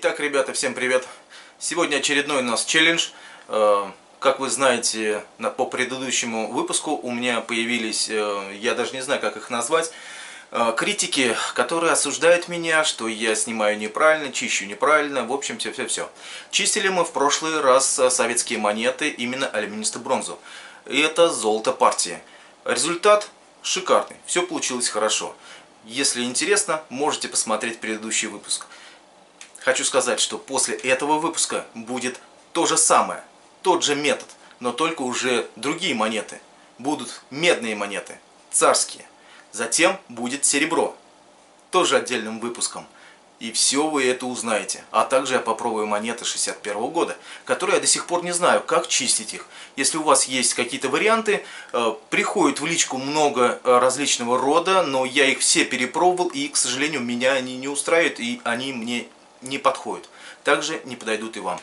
Итак, ребята, всем привет! Сегодня очередной у нас челлендж. Э, как вы знаете, по предыдущему выпуску у меня появились, э, я даже не знаю, как их назвать, э, критики, которые осуждают меня, что я снимаю неправильно, чищу неправильно, в общем, все-все-все. Чистили мы в прошлый раз советские монеты, именно алюминистую бронзу. И это золото партии. Результат шикарный, все получилось хорошо. Если интересно, можете посмотреть предыдущий выпуск. Хочу сказать, что после этого выпуска будет то же самое, тот же метод, но только уже другие монеты. Будут медные монеты, царские. Затем будет серебро, тоже отдельным выпуском. И все вы это узнаете. А также я попробую монеты 61 года, которые я до сих пор не знаю, как чистить их. Если у вас есть какие-то варианты, э, приходит в личку много э, различного рода, но я их все перепробовал, и, к сожалению, меня они не устраивают, и они мне не подходят. Также не подойдут и вам.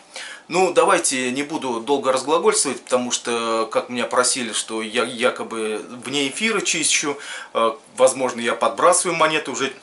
Ну, давайте не буду долго разглагольствовать, потому что, как меня просили, что я якобы вне эфира чищу, э, возможно, я подбрасываю монеты уже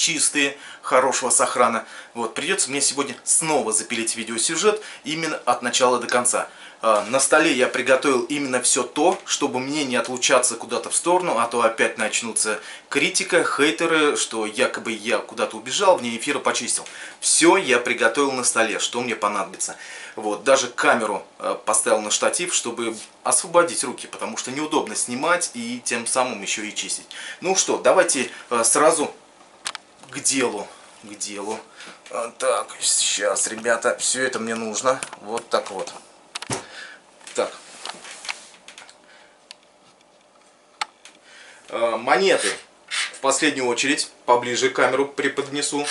чистые, хорошего сохрана. Вот, придется мне сегодня снова запилить видеосюжет именно от начала до конца. А, на столе я приготовил именно все то, чтобы мне не отлучаться куда-то в сторону, а то опять начнутся критика, хейтеры, что якобы я куда-то убежал, вне эфира почистил. Все я приготовил на столе, что мне понадобится. Вот, даже камеру а, поставил на штатив, чтобы освободить руки, потому что неудобно снимать и тем самым еще и чистить. Ну что, давайте а, сразу к делу. К делу. Так, сейчас, ребята, все это мне нужно. Вот так вот. Так. Э, монеты в последнюю очередь поближе камеру преподнесу.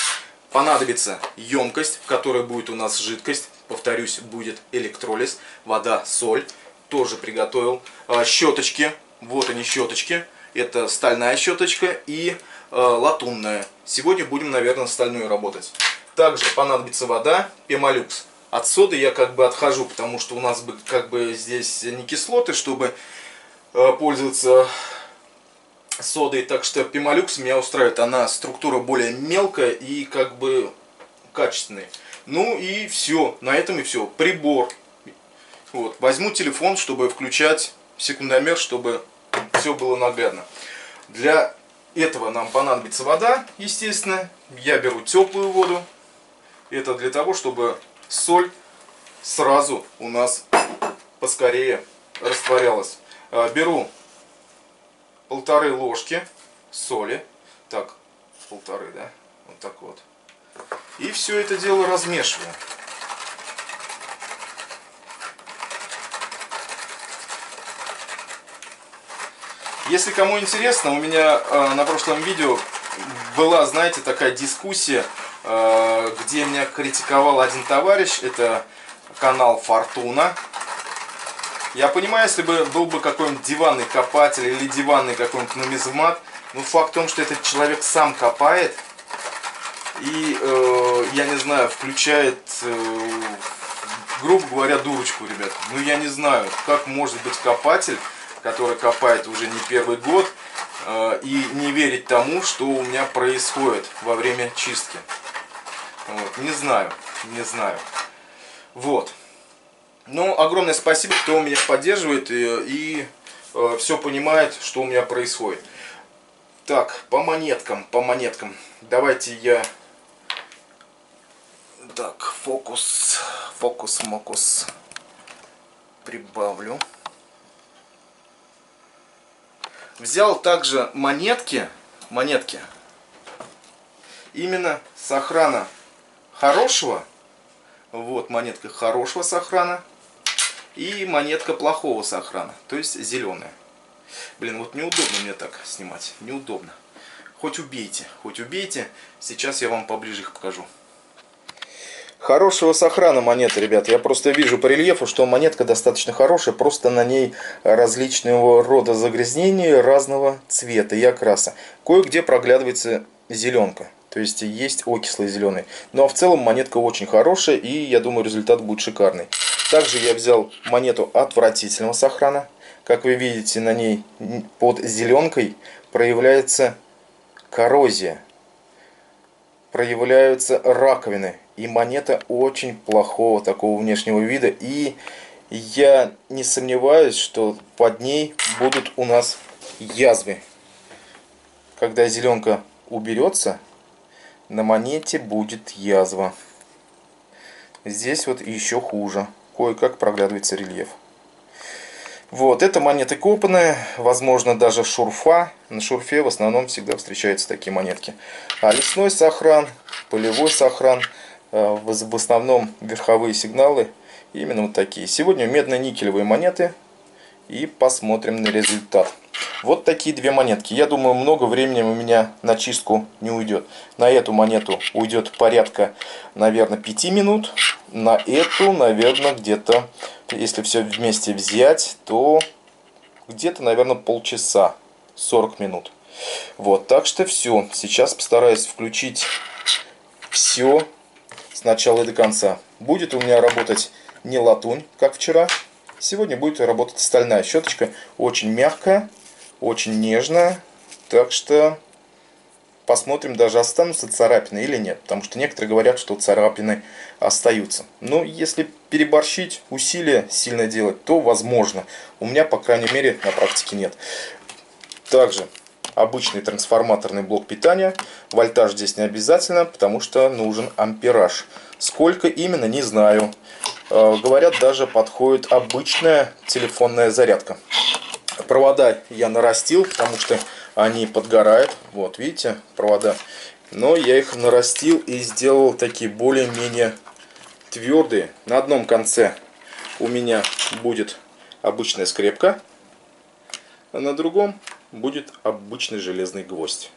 Понадобится емкость, в которой будет у нас жидкость. Повторюсь, будет электролиз, вода, соль. Тоже приготовил. Э, щеточки. Вот они щеточки. Это стальная щеточка и э, латунная. Сегодня будем, наверное, стальную работать. Также понадобится вода, пемолюкс. От соды я как бы отхожу, потому что у нас бы как бы здесь не кислоты, чтобы э, пользоваться содой. Так что Пемолюкс меня устраивает. Она структура более мелкая и как бы качественная. Ну и все. На этом и все. Прибор. Вот. Возьму телефон, чтобы включать секундомер, чтобы все было наглядно. Для этого нам понадобится вода, естественно. Я беру теплую воду. Это для того, чтобы соль сразу у нас поскорее растворялась. А, беру полторы ложки соли. Так, полторы, да? Вот так вот. И все это дело размешиваю. Если кому интересно, у меня э, на прошлом видео была, знаете, такая дискуссия Э, где меня критиковал один товарищ, это канал Фортуна. Я понимаю, если бы был бы какой-нибудь диванный копатель или диванный какой-нибудь нумизмат, но факт в том, что этот человек сам копает и, э, я не знаю, включает, э, грубо говоря, дурочку, ребят. Ну, я не знаю, как может быть копатель, который копает уже не первый год, э, и не верить тому, что у меня происходит во время чистки. Вот, не знаю, не знаю. Вот. Ну, огромное спасибо, кто меня поддерживает и, и э, все понимает, что у меня происходит. Так, по монеткам, по монеткам. Давайте я... Так, фокус, фокус, мокус прибавлю. Взял также монетки, монетки, именно с охрана хорошего, вот монетка хорошего сохрана и монетка плохого сохрана, то есть зеленая. Блин, вот неудобно мне так снимать, неудобно. Хоть убейте, хоть убейте, сейчас я вам поближе их покажу. Хорошего сохрана монеты, ребят. Я просто вижу по рельефу, что монетка достаточно хорошая. Просто на ней различного рода загрязнения разного цвета и окраса. Кое-где проглядывается зеленка. То есть есть окислый зеленый. Но в целом монетка очень хорошая и я думаю результат будет шикарный. Также я взял монету отвратительного сохрана. Как вы видите на ней под зеленкой проявляется коррозия. Проявляются раковины. И монета очень плохого такого внешнего вида. И я не сомневаюсь, что под ней будут у нас язвы. Когда зеленка уберется, на монете будет язва. Здесь вот еще хуже. Кое-как проглядывается рельеф. Вот, это монеты копанные, возможно даже шурфа. На шурфе в основном всегда встречаются такие монетки. А лесной сохран, полевой сохран, э, в основном верховые сигналы именно вот такие. Сегодня медно-никелевые монеты и посмотрим на результат. Вот такие две монетки. Я думаю, много времени у меня на чистку не уйдет. На эту монету уйдет порядка, наверное, 5 минут. На эту, наверное, где-то если все вместе взять, то где-то, наверное, полчаса, 40 минут. Вот, так что все. Сейчас постараюсь включить все с начала и до конца. Будет у меня работать не латунь, как вчера. Сегодня будет работать стальная щеточка. Очень мягкая, очень нежная. Так что Посмотрим, даже останутся царапины или нет. Потому что некоторые говорят, что царапины остаются. Но если переборщить, усилия сильно делать, то возможно. У меня, по крайней мере, на практике нет. Также обычный трансформаторный блок питания. Вольтаж здесь не обязательно, потому что нужен ампераж. Сколько именно, не знаю. Э, говорят, даже подходит обычная телефонная зарядка. Провода я нарастил, потому что они подгорают. Вот, видите, провода. Но я их нарастил и сделал такие более-менее твердые. На одном конце у меня будет обычная скрепка, а на другом будет обычный железный гвоздь.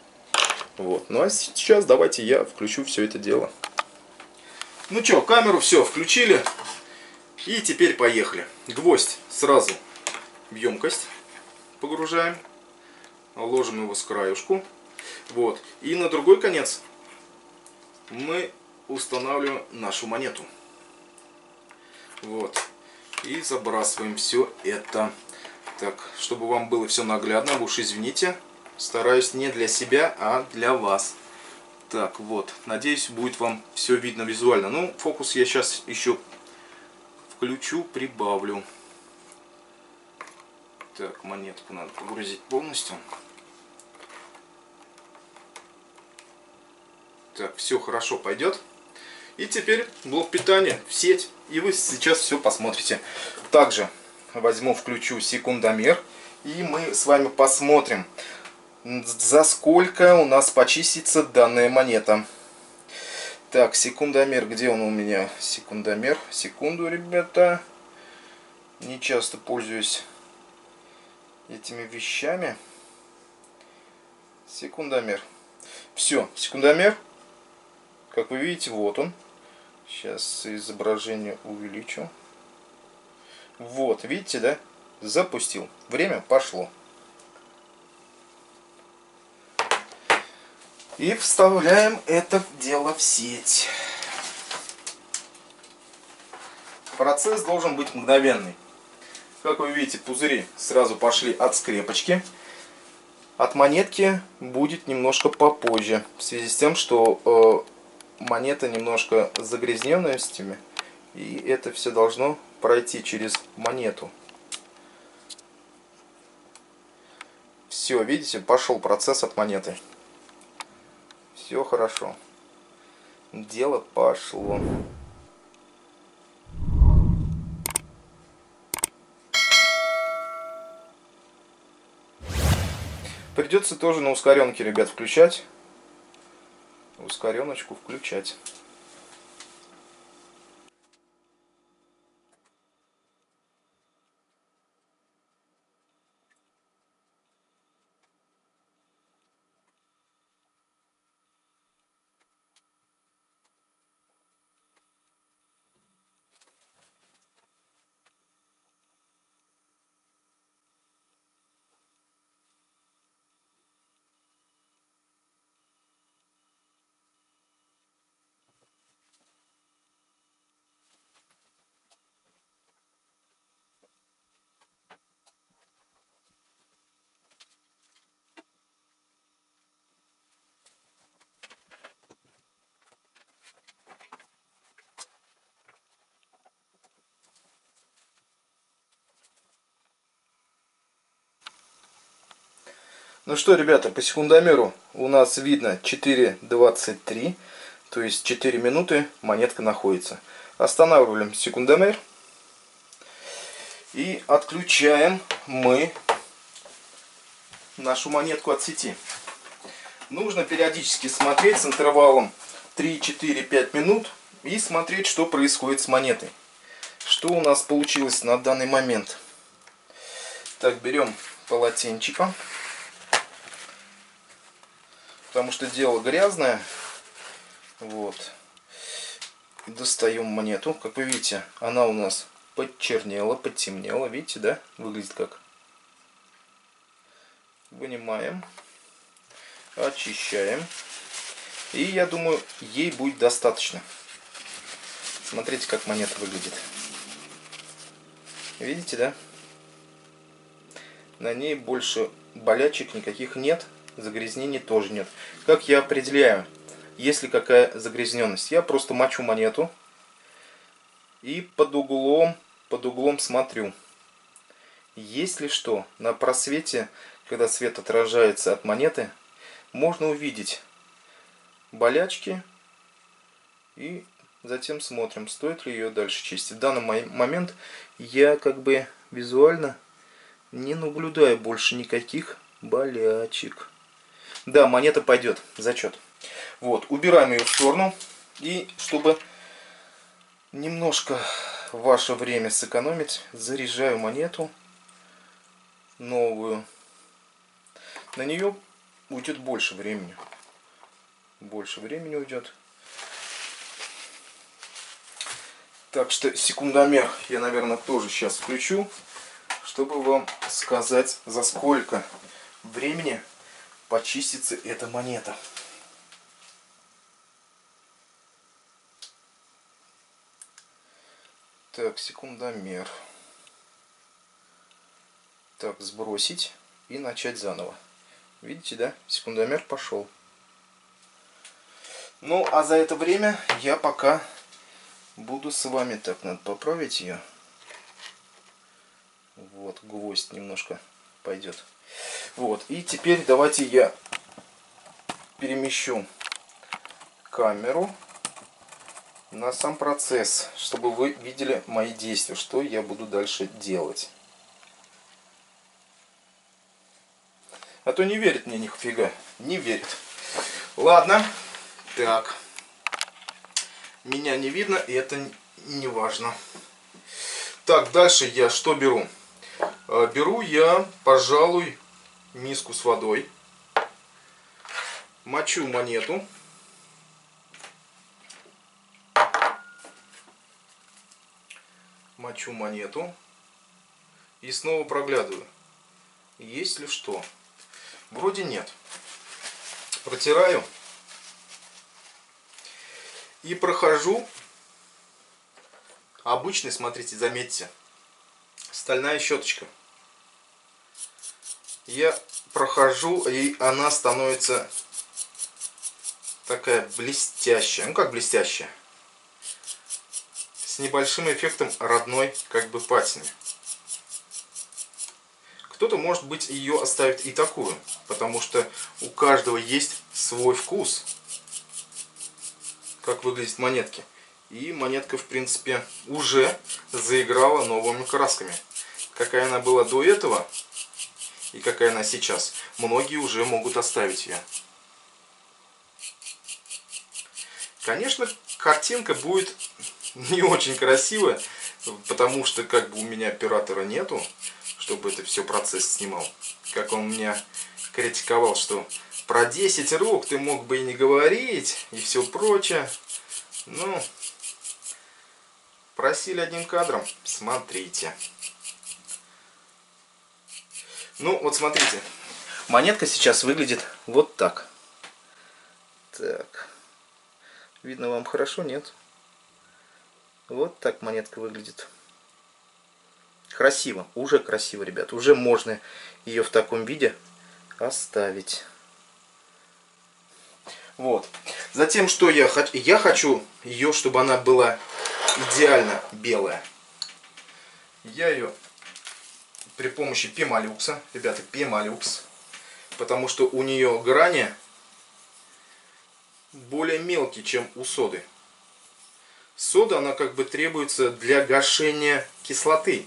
Вот. Ну а сейчас давайте я включу все это дело. Ну что, камеру все включили. И теперь поехали. Гвоздь сразу в емкость погружаем ложим его с краюшку. Вот. И на другой конец мы устанавливаем нашу монету. Вот. И забрасываем все это. Так, чтобы вам было все наглядно, уж извините. Стараюсь не для себя, а для вас. Так, вот. Надеюсь, будет вам все видно визуально. Ну, фокус я сейчас еще включу, прибавлю. Так, монетку надо погрузить полностью. Так, все хорошо пойдет. И теперь блок питания в сеть. И вы сейчас все посмотрите. Также возьму, включу секундомер. И мы с вами посмотрим, за сколько у нас почистится данная монета. Так, секундомер, где он у меня? Секундомер, секунду, ребята. Не часто пользуюсь этими вещами. Секундомер. Все, секундомер. Как вы видите, вот он. Сейчас изображение увеличу. Вот, видите, да? Запустил. Время пошло. И вставляем это дело в сеть. Процесс должен быть мгновенный. Как вы видите, пузыри сразу пошли от скрепочки. От монетки будет немножко попозже. В связи с тем, что э, монета немножко загрязненностями. И это все должно пройти через монету. Все, видите, пошел процесс от монеты. Все хорошо. Дело пошло. Придется тоже на ускоренке, ребят, включать. Ускореночку включать. Ну что, ребята, по секундомеру у нас видно 4.23, то есть 4 минуты монетка находится. Останавливаем секундомер и отключаем мы нашу монетку от сети. Нужно периодически смотреть с интервалом 3, 4, 5 минут и смотреть, что происходит с монетой. Что у нас получилось на данный момент. Так, берем полотенчика потому что дело грязное. Вот. Достаем монету. Как вы видите, она у нас подчернела, подтемнела. Видите, да? Выглядит как. Вынимаем. Очищаем. И я думаю, ей будет достаточно. Смотрите, как монета выглядит. Видите, да? На ней больше болячек никаких нет загрязнений тоже нет. Как я определяю, есть ли какая загрязненность? Я просто мочу монету и под углом, под углом смотрю. Есть ли что? На просвете, когда свет отражается от монеты, можно увидеть болячки и затем смотрим, стоит ли ее дальше чистить. В данный момент я как бы визуально не наблюдаю больше никаких болячек. Да, монета пойдет, зачет. Вот, убираем ее в сторону. И чтобы немножко ваше время сэкономить, заряжаю монету новую. На нее уйдет больше времени. Больше времени уйдет. Так что секундомер я, наверное, тоже сейчас включу, чтобы вам сказать, за сколько времени почистится эта монета. Так, секундомер. Так, сбросить и начать заново. Видите, да? Секундомер пошел. Ну, а за это время я пока буду с вами... Так, надо поправить ее. Вот, гвоздь немножко пойдет. Вот, и теперь давайте я перемещу камеру на сам процесс, чтобы вы видели мои действия, что я буду дальше делать. А то не верит мне нифига, не верит. Ладно, так. Меня не видно, и это не важно. Так, дальше я что беру? Э, беру я, пожалуй, миску с водой, мочу монету, мочу монету и снова проглядываю, есть ли что. Вроде нет. Протираю и прохожу обычный, смотрите, заметьте, стальная щеточка я прохожу, и она становится такая блестящая. Ну как блестящая? С небольшим эффектом родной как бы патины. Кто-то, может быть, ее оставит и такую, потому что у каждого есть свой вкус, как выглядят монетки. И монетка, в принципе, уже заиграла новыми красками. Какая она была до этого, и какая она сейчас, многие уже могут оставить ее. Конечно, картинка будет не очень красивая, потому что как бы у меня оператора нету, чтобы это все процесс снимал. Как он меня критиковал, что про 10 рук ты мог бы и не говорить, и все прочее. Ну, просили одним кадром, смотрите. Ну, вот смотрите. Монетка сейчас выглядит вот так. Так. Видно вам хорошо, нет? Вот так монетка выглядит. Красиво. Уже красиво, ребят. Уже можно ее в таком виде оставить. Вот. Затем, что я хочу? Я хочу ее, чтобы она была идеально белая. Я ее при помощи Пемолюкса, ребята, Пемолюкс, потому что у нее грани более мелкие, чем у соды. Сода, она как бы требуется для гашения кислоты.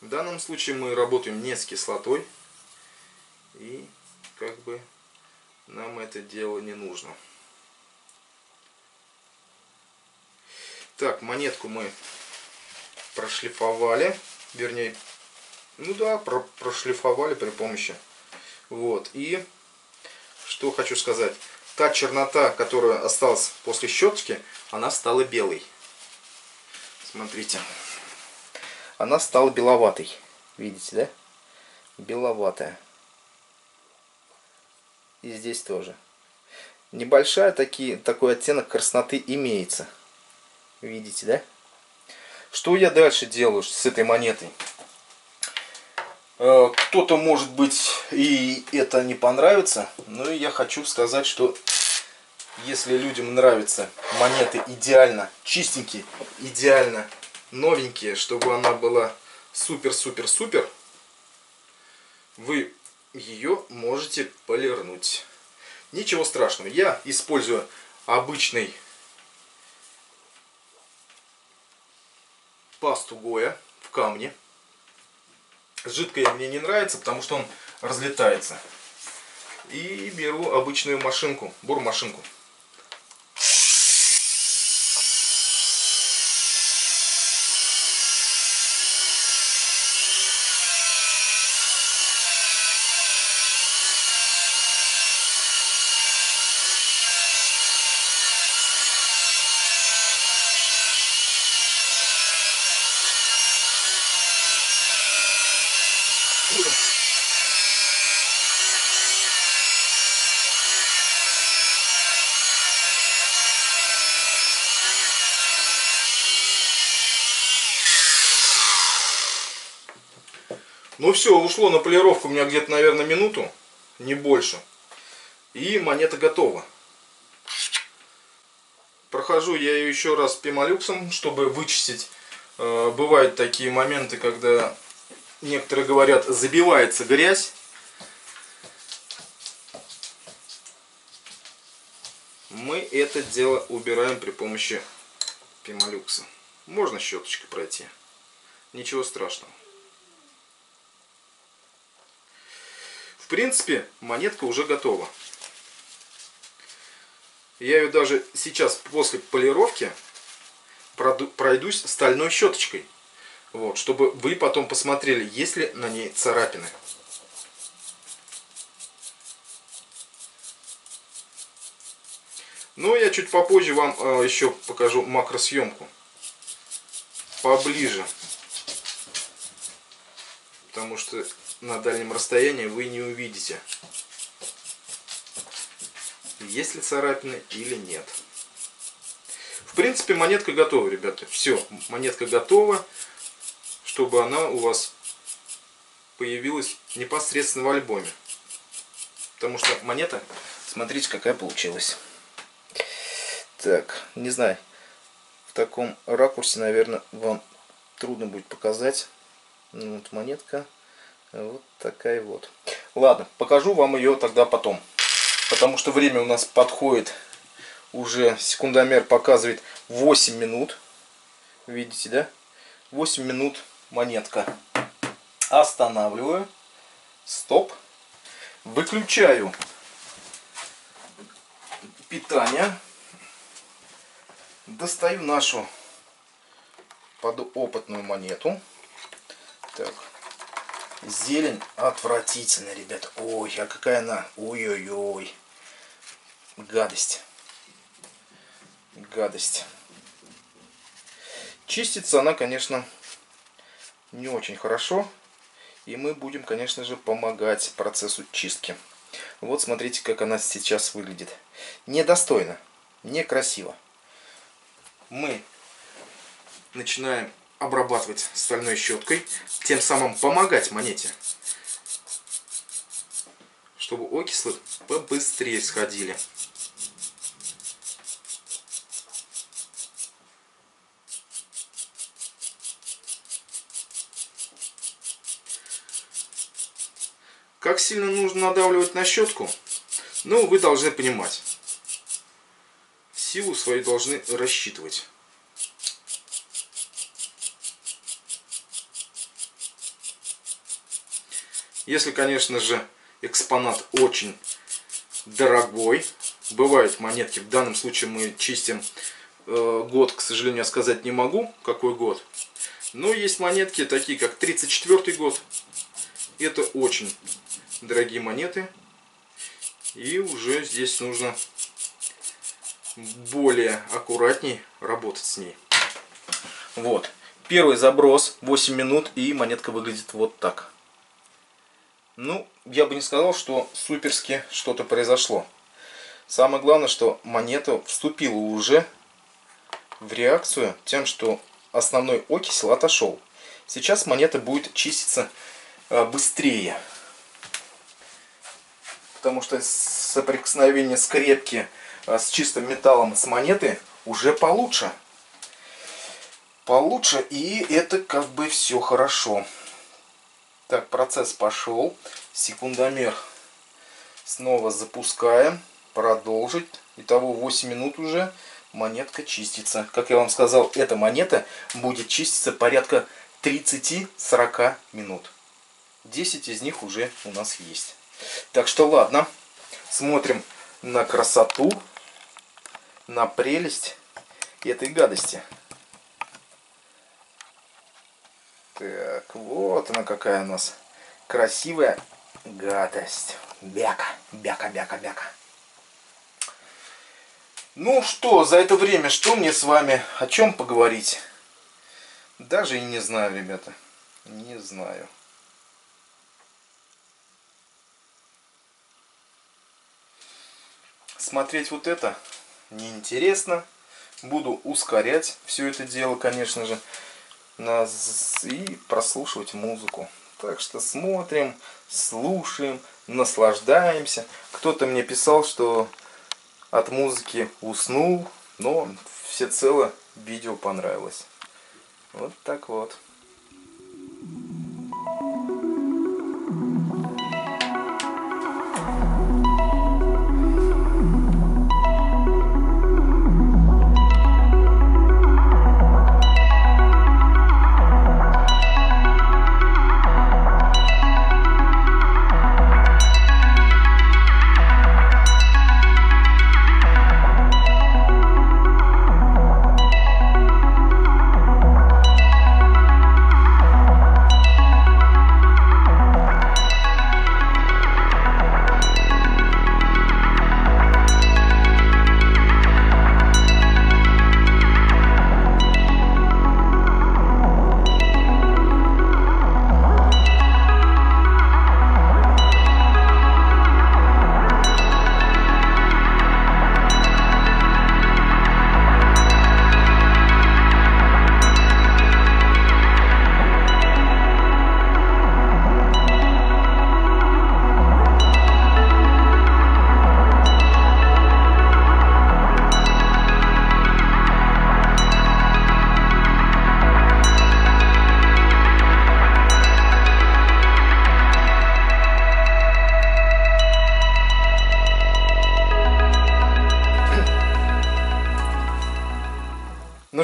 В данном случае мы работаем не с кислотой. И как бы нам это дело не нужно. Так, монетку мы прошлифовали. Вернее, ну да, про прошлифовали при помощи. Вот. И что хочу сказать. Та чернота, которая осталась после щетки, она стала белой. Смотрите. Она стала беловатой. Видите, да? Беловатая. И здесь тоже. Небольшая такие, такой оттенок красноты имеется. Видите, да? Что я дальше делаю с этой монетой? Э, кто-то, может быть, и это не понравится, но я хочу сказать, что если людям нравятся монеты идеально чистенькие, идеально новенькие, чтобы она была супер-супер-супер, вы ее можете полирнуть. Ничего страшного. Я использую обычный пасту Гоя в камне. Жидкая мне не нравится, потому что он разлетается. И беру обычную машинку, бурмашинку. Ну все, ушло на полировку у меня где-то, наверное, минуту, не больше. И монета готова. Прохожу я ее еще раз пемолюксом, чтобы вычистить. Э, бывают такие моменты, когда некоторые говорят, забивается грязь. Мы это дело убираем при помощи пемолюкса. Можно щеточкой пройти. Ничего страшного. В принципе, монетка уже готова. Я ее даже сейчас после полировки пройдусь стальной щеточкой. Вот, чтобы вы потом посмотрели, есть ли на ней царапины. Ну, я чуть попозже вам э, еще покажу макросъемку. Поближе. Потому что на дальнем расстоянии вы не увидите, есть ли царапины или нет. В принципе, монетка готова, ребята. Все, монетка готова, чтобы она у вас появилась непосредственно в альбоме. Потому что монета, смотрите, какая получилась. Так, не знаю, в таком ракурсе, наверное, вам трудно будет показать. Ну, вот монетка вот такая вот. Ладно, покажу вам ее тогда потом. Потому что время у нас подходит. Уже секундомер показывает 8 минут. Видите, да? 8 минут монетка. Останавливаю. Стоп. Выключаю питание. Достаю нашу подопытную монету. Так, Зелень отвратительная, ребят. Ой, а какая она? Ой-ой-ой. Гадость. Гадость. Чистится она, конечно, не очень хорошо. И мы будем, конечно же, помогать процессу чистки. Вот смотрите, как она сейчас выглядит. Недостойно, некрасиво. Мы начинаем обрабатывать стальной щеткой, тем самым помогать монете, чтобы окислы побыстрее сходили. Как сильно нужно надавливать на щетку? Ну, вы должны понимать. Силу свою должны рассчитывать. Если, конечно же, экспонат очень дорогой, бывают монетки, в данном случае мы чистим э, год, к сожалению, сказать не могу, какой год. Но есть монетки, такие как 34 год. Это очень дорогие монеты. И уже здесь нужно более аккуратней работать с ней. Вот. Первый заброс 8 минут и монетка выглядит вот так. Ну, я бы не сказал, что суперски что-то произошло. Самое главное, что монета вступила уже в реакцию тем, что основной окисел отошел. Сейчас монета будет чиститься э, быстрее. Потому что соприкосновение скрепки э, с чистым металлом с монеты уже получше. Получше, и это как бы все хорошо. Так, процесс пошел. Секундомер снова запускаем. Продолжить. Итого 8 минут уже монетка чистится. Как я вам сказал, эта монета будет чиститься порядка 30-40 минут. 10 из них уже у нас есть. Так что ладно, смотрим на красоту, на прелесть этой гадости. Так, вот она какая у нас красивая гадость. Бяка, бяка, бяка, бяка. Ну что, за это время, что мне с вами, о чем поговорить? Даже и не знаю, ребята. Не знаю. Смотреть вот это неинтересно. Буду ускорять все это дело, конечно же и прослушивать музыку. Так что смотрим, слушаем, наслаждаемся. Кто-то мне писал, что от музыки уснул, но всецело видео понравилось. Вот так вот.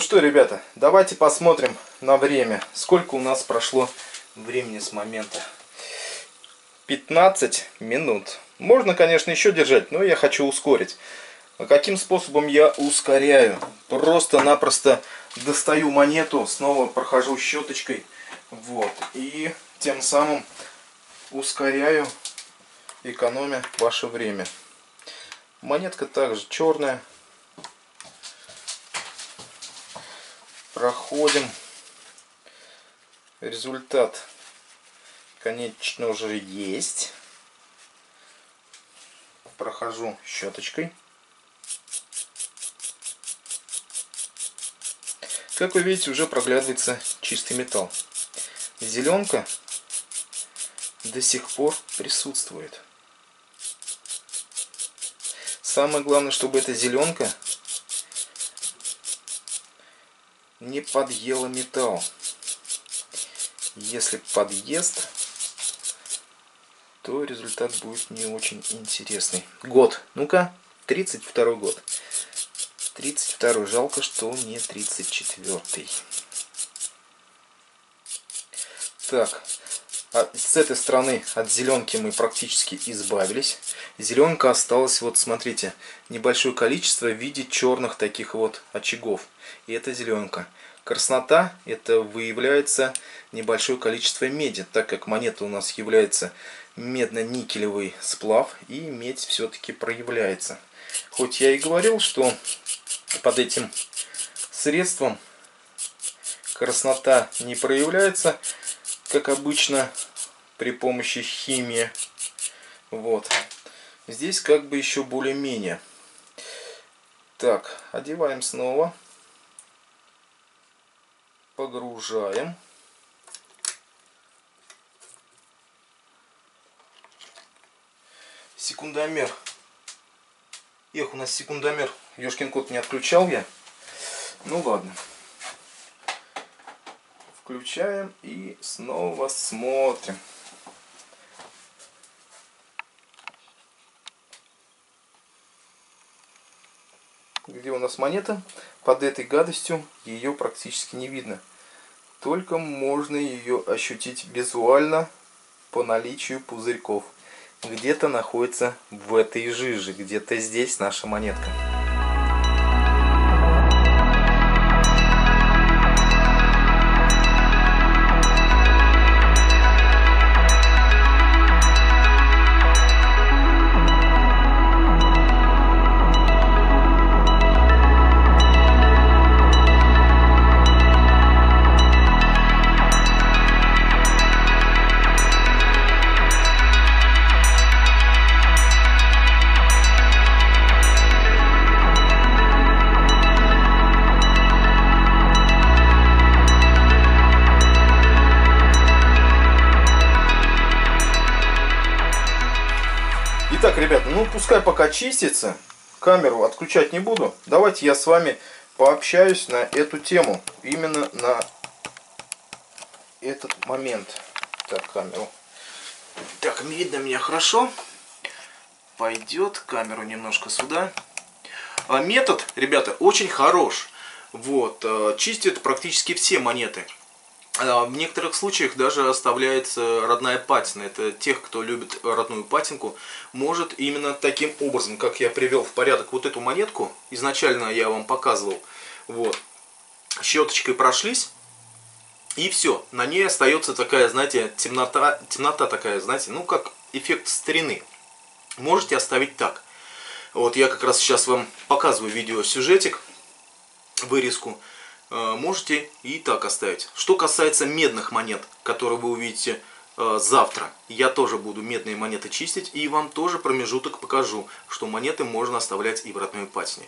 Что, ребята, давайте посмотрим на время. Сколько у нас прошло времени с момента. 15 минут. Можно, конечно, еще держать, но я хочу ускорить. А каким способом я ускоряю? Просто-напросто достаю монету, снова прохожу щеточкой. Вот. И тем самым ускоряю, экономя ваше время. Монетка также черная. Проходим. Результат, конечно, уже есть. Прохожу щеточкой. Как вы видите, уже проглядывается чистый металл. Зеленка до сих пор присутствует. Самое главное, чтобы эта зеленка не подъела металл. Если подъест, то результат будет не очень интересный. Год. Ну-ка, 32 год. 32 жалко, что не 34 -й. Так, а с этой стороны от зеленки мы практически избавились. Зеленка осталась, вот смотрите, небольшое количество в виде черных таких вот очагов. И это зеленка. Краснота это выявляется небольшое количество меди, так как монета у нас является медно-никелевый сплав и медь все-таки проявляется. Хоть я и говорил, что под этим средством краснота не проявляется, как обычно при помощи химии. Вот. Здесь как бы еще более-менее. Так, одеваем снова. Погружаем. Секундомер. Эх, у нас секундомер. Ёшкин кот не отключал я. Ну ладно. Включаем и снова смотрим. Где у нас монета? Под этой гадостью ее практически не видно. Только можно ее ощутить визуально по наличию пузырьков где-то находится в этой жиже, где-то здесь наша монетка. Пускай пока чистится. Камеру отключать не буду. Давайте я с вами пообщаюсь на эту тему. Именно на этот момент. Так, камеру. Так, видно меня хорошо. Пойдет камеру немножко сюда. А метод, ребята, очень хорош. Вот, э, чистит практически все монеты. А, в некоторых случаях даже оставляется родная патина. Это тех, кто любит родную патинку, может именно таким образом, как я привел в порядок вот эту монетку, изначально я вам показывал, вот, щеточкой прошлись, и все, на ней остается такая, знаете, темнота, темнота такая, знаете, ну как эффект старины. Можете оставить так. Вот я как раз сейчас вам показываю видеосюжетик, вырезку. Э, можете и так оставить. Что касается медных монет, которые вы увидите э, завтра, я тоже буду медные монеты чистить и вам тоже промежуток покажу, что монеты можно оставлять и в родной патине.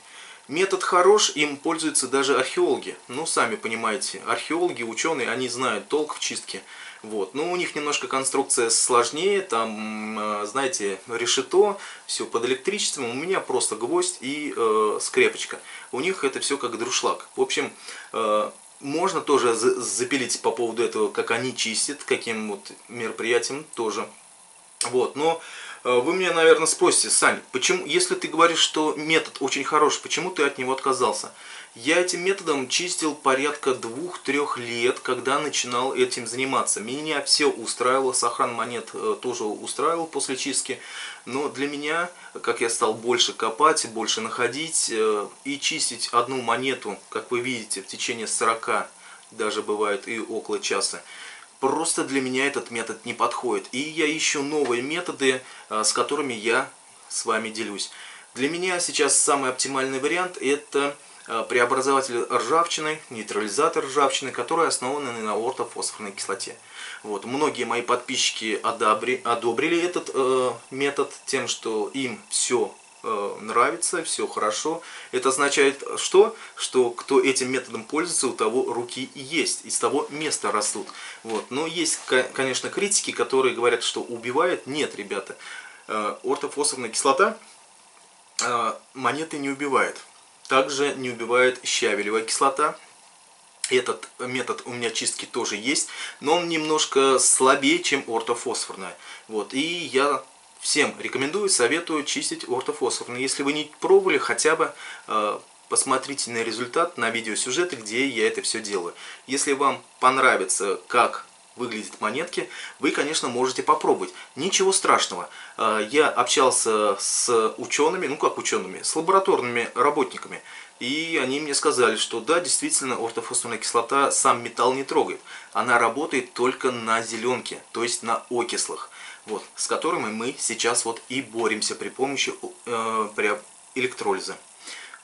Метод хорош, им пользуются даже археологи. Ну, сами понимаете, археологи, ученые, они знают толк в чистке. Вот. Но у них немножко конструкция сложнее, там, э, знаете, решето, все под электричеством. У меня просто гвоздь и э, скрепочка. У них это все как друшлаг. В общем, можно тоже запилить по поводу этого, как они чистят, каким вот мероприятием тоже. Вот, но Э, вы меня, наверное, спросите, Сань, почему, если ты говоришь, что метод очень хороший, почему ты от него отказался? Я этим методом чистил порядка двух-трех лет, когда начинал этим заниматься. Меня все устраивало, сохран монет э, тоже устраивал после чистки. Но для меня, как я стал больше копать, больше находить э, и чистить одну монету, как вы видите, в течение 40, даже бывает и около часа, Просто для меня этот метод не подходит. И я ищу новые методы, а, с которыми я с вами делюсь. Для меня сейчас самый оптимальный вариант это а, преобразователь ржавчины, нейтрализатор ржавчины, который основан на ортофосфорной кислоте. Вот. Многие мои подписчики одобри, одобрили этот э, метод тем, что им все нравится, все хорошо. Это означает что? Что кто этим методом пользуется, у того руки есть, из того места растут. Вот. Но есть, конечно, критики, которые говорят, что убивает. Нет, ребята, э, ортофосфорная кислота э, монеты не убивает. Также не убивает щавелевая кислота. Этот метод у меня чистки тоже есть, но он немножко слабее, чем ортофосфорная. Вот, и я всем рекомендую, советую чистить ортофосфорную. Если вы не пробовали, хотя бы э, посмотрите на результат, на видеосюжеты, где я это все делаю. Если вам понравится, как выглядят монетки, вы, конечно, можете попробовать. Ничего страшного. Э, я общался с учеными, ну как учеными, с лабораторными работниками. И они мне сказали, что да, действительно, ортофосфорная кислота сам металл не трогает. Она работает только на зеленке, то есть на окислах, вот, с которыми мы сейчас вот и боремся при помощи э, при электролиза.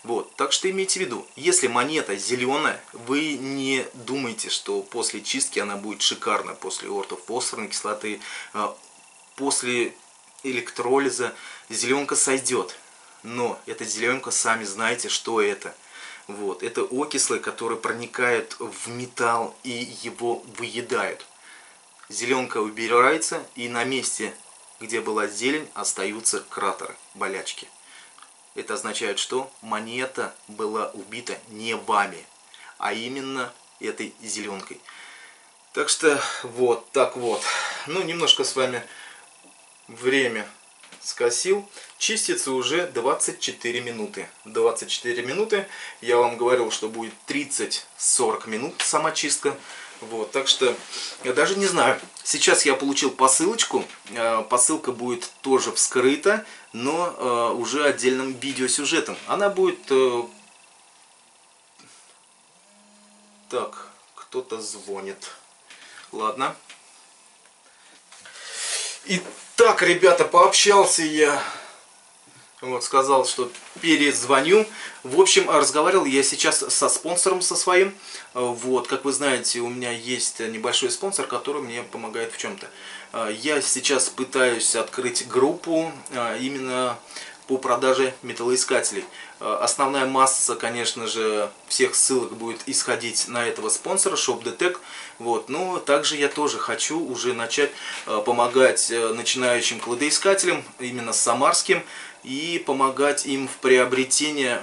Вот, так что имейте в виду, если монета зеленая, вы не думайте, что после чистки она будет шикарна, после ортофосфорной кислоты, э, после электролиза зеленка сойдет. Но эта зеленка, сами знаете, что это. Вот, это окислы, которые проникают в металл и его выедают. Зеленка убирается, и на месте, где была зелень, остаются кратеры, болячки. Это означает, что монета была убита не вами, а именно этой зеленкой. Так что вот так вот. Ну, немножко с вами время скосил. Чистится уже 24 минуты. 24 минуты. Я вам говорил, что будет 30-40 минут сама чистка. Вот, так что я даже не знаю. Сейчас я получил посылочку. Э, посылка будет тоже вскрыта, но э, уже отдельным видеосюжетом. Она будет... Э, так, кто-то звонит. Ладно. Итак, ребята, пообщался я. Вот, сказал, что перезвоню. В общем, разговаривал я сейчас со спонсором со своим. Вот, как вы знаете, у меня есть небольшой спонсор, который мне помогает в чем-то. Я сейчас пытаюсь открыть группу а, именно по продаже металлоискателей. Э, основная масса, конечно же, всех ссылок будет исходить на этого спонсора, ShopDetect. Вот. Но также я тоже хочу уже начать э, помогать э, начинающим кладоискателям, именно самарским, и помогать им в приобретении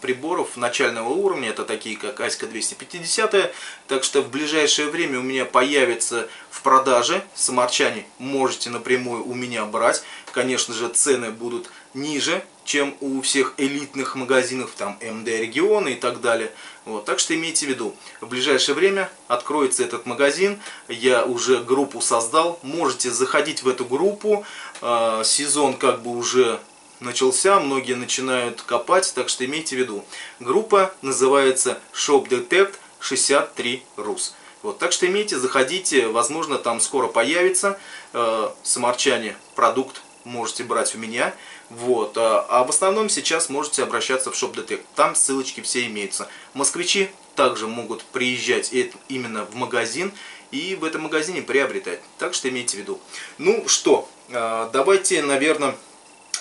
приборов начального уровня, это такие как Аська 250. Так что в ближайшее время у меня появится в продаже самарчане, можете напрямую у меня брать. Конечно же, цены будут ниже, чем у всех элитных магазинов, там МД регионы и так далее. Вот, так что имейте в виду, в ближайшее время откроется этот магазин, я уже группу создал, можете заходить в эту группу, э, сезон как бы уже начался, многие начинают копать, так что имейте в виду. Группа называется Shop Detect 63 Rus. Вот, так что имейте, заходите, возможно там скоро появится э, самарчане продукт можете брать у меня. Вот. А, а в основном сейчас можете обращаться в Shop Detect. Там ссылочки все имеются. Москвичи также могут приезжать именно в магазин и в этом магазине приобретать. Так что имейте в виду. Ну что, а, давайте, наверное,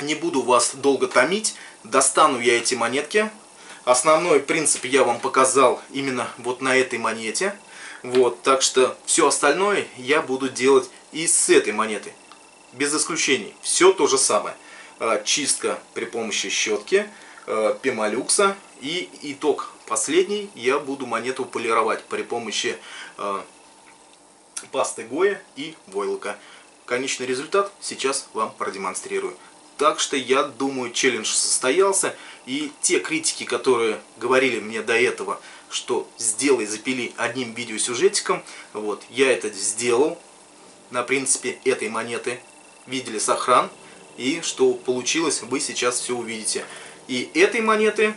не буду вас долго томить. Достану я эти монетки. Основной принцип я вам показал именно вот на этой монете. Вот, так что все остальное я буду делать и с этой монеты без исключений. Все то же самое. А, чистка при помощи щетки, а, пемолюкса и итог последний. Я буду монету полировать при помощи а, пасты Гоя и войлока. Конечный результат сейчас вам продемонстрирую. Так что я думаю, челлендж состоялся. И те критики, которые говорили мне до этого, что сделай, запили одним видеосюжетиком, вот, я это сделал на принципе этой монеты видели сохран. И что получилось, вы сейчас все увидите. И этой монеты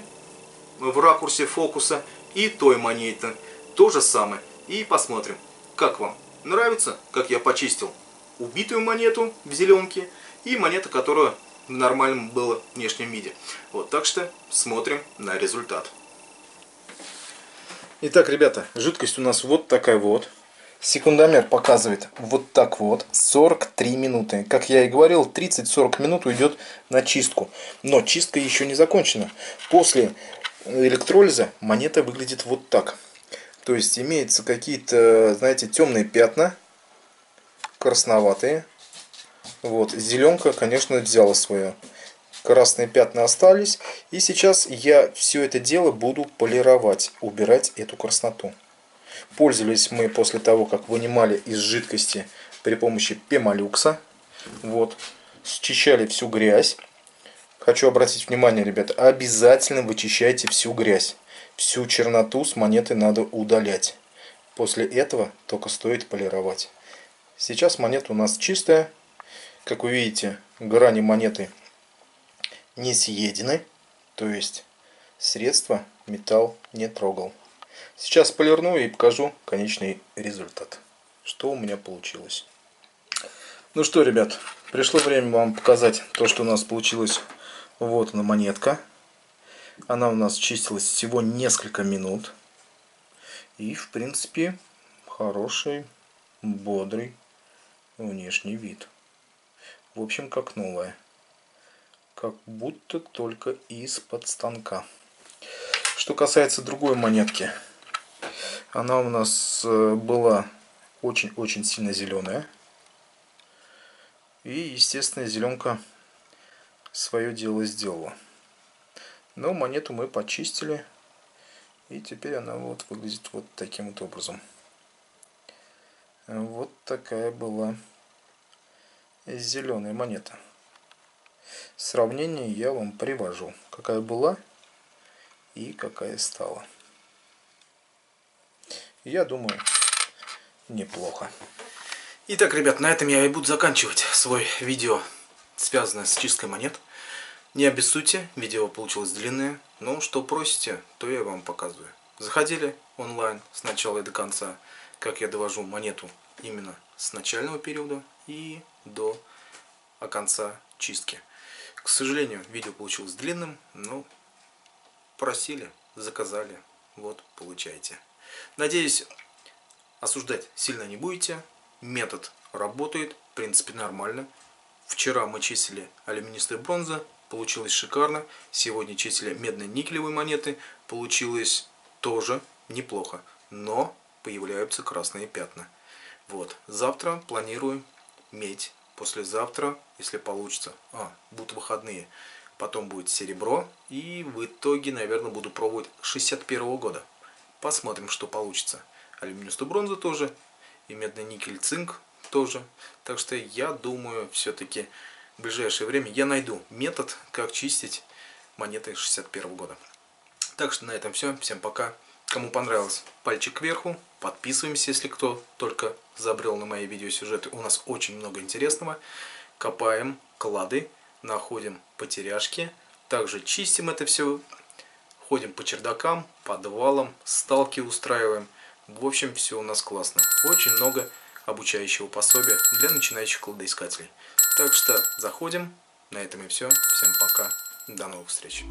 в ракурсе фокуса, и той монеты. То же самое. И посмотрим, как вам нравится, как я почистил убитую монету в зеленке и монета, которая в нормальном было внешнем виде. Вот, так что смотрим на результат. Итак, ребята, жидкость у нас вот такая вот. Секундомер показывает вот так вот 43 минуты. Как я и говорил, 30-40 минут уйдет на чистку. Но чистка еще не закончена. После электролиза монета выглядит вот так. То есть имеются какие-то, знаете, темные пятна, красноватые. Вот, зеленка, конечно, взяла свое. Красные пятна остались. И сейчас я все это дело буду полировать, убирать эту красноту. Пользовались мы после того, как вынимали из жидкости при помощи пемолюкса. Вот. Счищали всю грязь. Хочу обратить внимание, ребята, обязательно вычищайте всю грязь. Всю черноту с монеты надо удалять. После этого только стоит полировать. Сейчас монета у нас чистая. Как вы видите, грани монеты не съедены. То есть средство металл не трогал. Сейчас полирну и покажу конечный результат. Что у меня получилось. Ну что, ребят, пришло время вам показать то, что у нас получилось. Вот она монетка. Она у нас чистилась всего несколько минут. И, в принципе, хороший, бодрый внешний вид. В общем, как новая. Как будто только из-под станка. Что касается другой монетки. Она у нас э, была очень-очень сильно зеленая. И, естественно, зеленка свое дело сделала. Но монету мы почистили. И теперь она вот выглядит вот таким вот образом. Вот такая была зеленая монета. Сравнение я вам привожу. Какая была и какая стала. Я думаю, неплохо. Итак, ребят, на этом я и буду заканчивать свой видео, связанное с чисткой монет. Не обессудьте, видео получилось длинное, но что просите, то я вам показываю. Заходили онлайн с начала и до конца, как я довожу монету именно с начального периода и до конца чистки. К сожалению, видео получилось длинным, но просили, заказали, вот, получайте. Надеюсь, осуждать сильно не будете. Метод работает, в принципе, нормально. Вчера мы чистили алюминистая бронза, получилось шикарно. Сегодня чистили медно-никелевые монеты, получилось тоже неплохо. Но появляются красные пятна. Вот, завтра планирую медь. Послезавтра, если получится, а, будут выходные, потом будет серебро. И в итоге, наверное, буду пробовать 61 -го года. Посмотрим, что получится. Алюминиевую бронзу тоже. И медный никель цинк тоже. Так что я думаю, все-таки в ближайшее время я найду метод, как чистить монеты 61 -го года. Так что на этом все. Всем пока. Кому понравилось, пальчик кверху. Подписываемся, если кто только забрел на мои видеосюжеты. У нас очень много интересного. Копаем клады, находим потеряшки. Также чистим это все Ходим по чердакам, подвалам, сталки устраиваем. В общем, все у нас классно. Очень много обучающего пособия для начинающих кладоискателей. Так что заходим. На этом и все. Всем пока. До новых встреч.